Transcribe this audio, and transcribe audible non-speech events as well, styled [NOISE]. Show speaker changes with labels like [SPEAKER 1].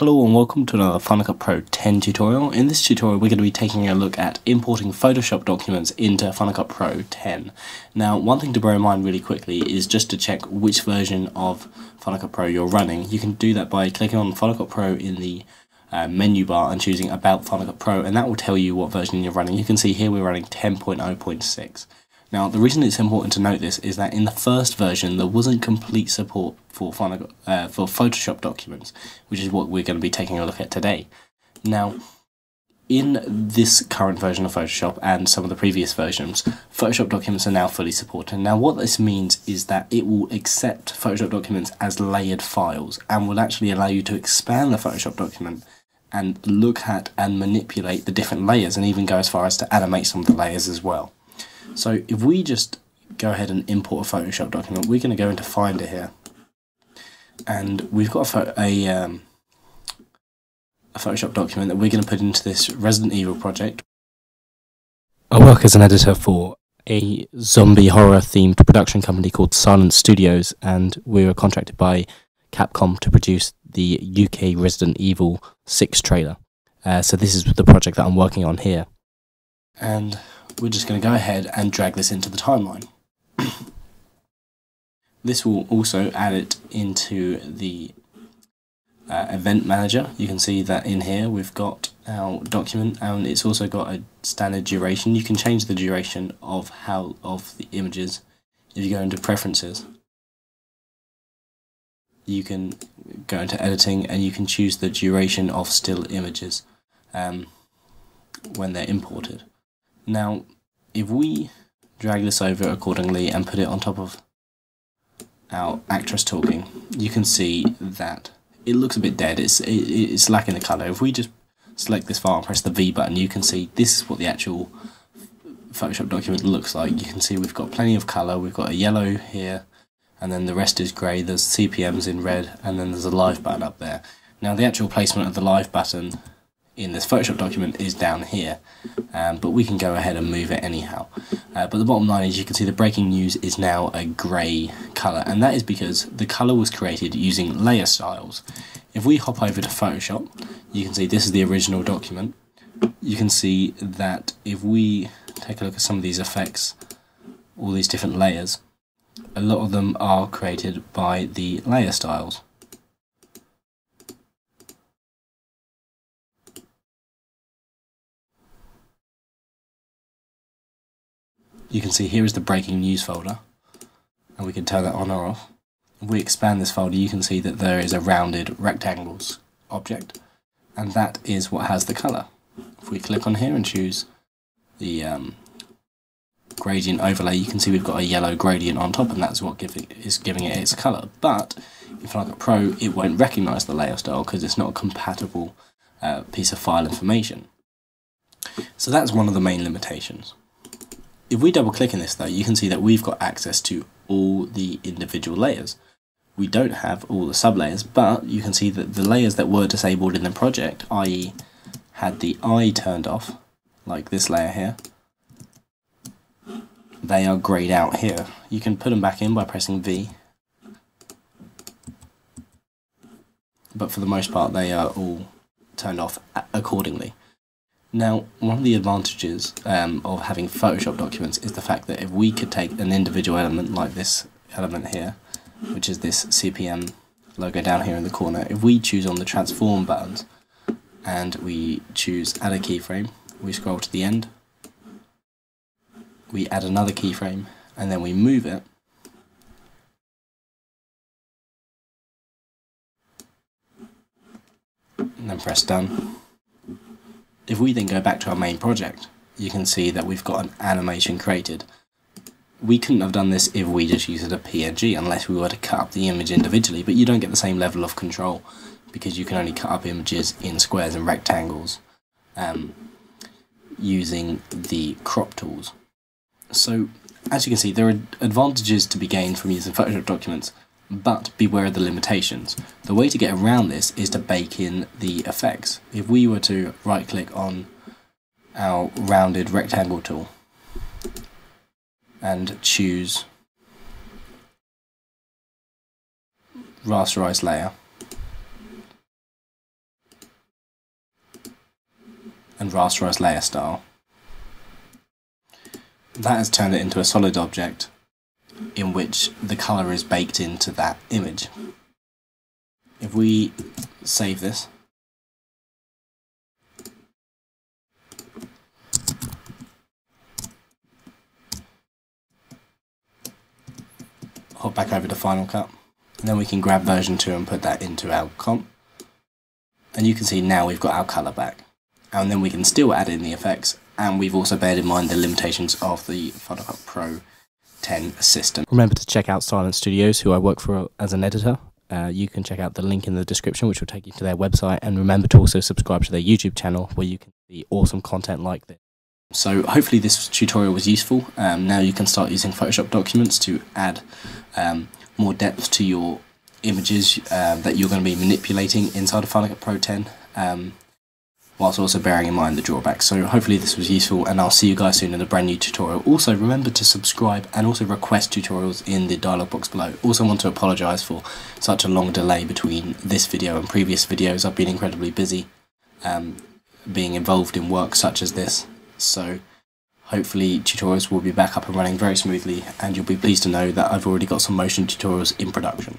[SPEAKER 1] Hello and welcome to another Final Pro 10 tutorial. In this tutorial we're going to be taking a look at importing Photoshop documents into Final Pro 10. Now one thing to bear in mind really quickly is just to check which version of Final Pro you're running. You can do that by clicking on Final Pro in the uh, menu bar and choosing About Final Pro and that will tell you what version you're running. You can see here we're running 10.0.6. Now, the reason it's important to note this is that in the first version there wasn't complete support for Final, uh, for Photoshop documents, which is what we're going to be taking a look at today. Now, in this current version of Photoshop and some of the previous versions, Photoshop documents are now fully supported. Now, what this means is that it will accept Photoshop documents as layered files and will actually allow you to expand the Photoshop document and look at and manipulate the different layers and even go as far as to animate some of the layers as well. So if we just go ahead and import a Photoshop document, we're going to go into Finder here, and we've got a, a, um, a Photoshop document that we're going to put into this Resident Evil project. I work as an editor for a zombie horror themed production company called Silent Studios, and we were contracted by Capcom to produce the UK Resident Evil 6 trailer. Uh, so this is the project that I'm working on here. And we're just going to go ahead and drag this into the timeline. [CLEARS THROAT] this will also add it into the uh, event manager. You can see that in here we've got our document and it's also got a standard duration. You can change the duration of how of the images if you go into preferences. You can go into editing and you can choose the duration of still images um, when they're imported. Now, if we drag this over accordingly and put it on top of our actress talking, you can see that it looks a bit dead. It's it, it's lacking the color. If we just select this file and press the V button, you can see this is what the actual Photoshop document looks like. You can see we've got plenty of color. We've got a yellow here, and then the rest is grey. There's CPMs in red, and then there's a live button up there. Now the actual placement of the live button in this Photoshop document is down here, um, but we can go ahead and move it anyhow. Uh, but the bottom line is you can see the breaking news is now a grey colour, and that is because the colour was created using layer styles. If we hop over to Photoshop, you can see this is the original document. You can see that if we take a look at some of these effects, all these different layers, a lot of them are created by the layer styles. You can see here is the breaking news folder and we can turn that on or off. If we expand this folder you can see that there is a rounded rectangles object and that is what has the colour. If we click on here and choose the um, gradient overlay you can see we've got a yellow gradient on top and that's what is giving it its colour but Final Cut Pro it won't recognise the layer style because it's not a compatible uh, piece of file information. So that's one of the main limitations. If we double click in this though, you can see that we've got access to all the individual layers. We don't have all the sublayers, but you can see that the layers that were disabled in the project, i.e. had the eye turned off, like this layer here, they are grayed out here. You can put them back in by pressing V, but for the most part they are all turned off accordingly. Now, one of the advantages um, of having Photoshop documents is the fact that if we could take an individual element like this element here, which is this CPM logo down here in the corner, if we choose on the transform buttons and we choose add a keyframe, we scroll to the end, we add another keyframe, and then we move it, and then press done if we then go back to our main project, you can see that we've got an animation created. We couldn't have done this if we just used a PNG unless we were to cut up the image individually, but you don't get the same level of control because you can only cut up images in squares and rectangles um, using the crop tools. So as you can see, there are advantages to be gained from using Photoshop documents, but beware of the limitations. The way to get around this is to bake in the effects. If we were to right click on our rounded rectangle tool and choose rasterize layer and rasterize layer style. That has turned it into a solid object in which the colour is baked into that image. If we save this, hop back over to Final Cut, and then we can grab version 2 and put that into our comp. And you can see now we've got our colour back. And then we can still add in the effects, and we've also beared in mind the limitations of the Final Cut Pro 10 system. Remember to check out Silent Studios, who I work for as an editor. Uh, you can check out the link in the description, which will take you to their website. And remember to also subscribe to their YouTube channel, where you can see awesome content like this. So hopefully this tutorial was useful. Um, now you can start using Photoshop documents to add um, more depth to your images uh, that you're going to be manipulating inside of Final Cut Pro 10 um, whilst also bearing in mind the drawbacks. So hopefully this was useful and I'll see you guys soon in a brand new tutorial. Also remember to subscribe and also request tutorials in the dialog box below. Also want to apologise for such a long delay between this video and previous videos. I've been incredibly busy um, being involved in work such as this so hopefully tutorials will be back up and running very smoothly and you'll be pleased to know that I've already got some motion tutorials in production.